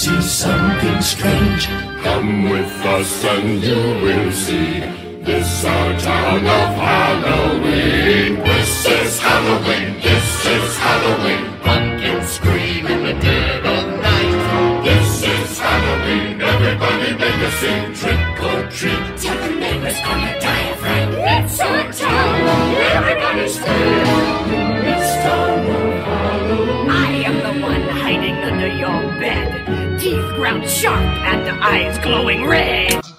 Something strange. Come with us and you will see. This our town of Halloween. This is Halloween. This is Halloween. Pumpkins scream in the dead of night. This is Halloween. Everybody make a scene. Trick or treat. Tell the neighbors gonna die sharp and eyes glowing red.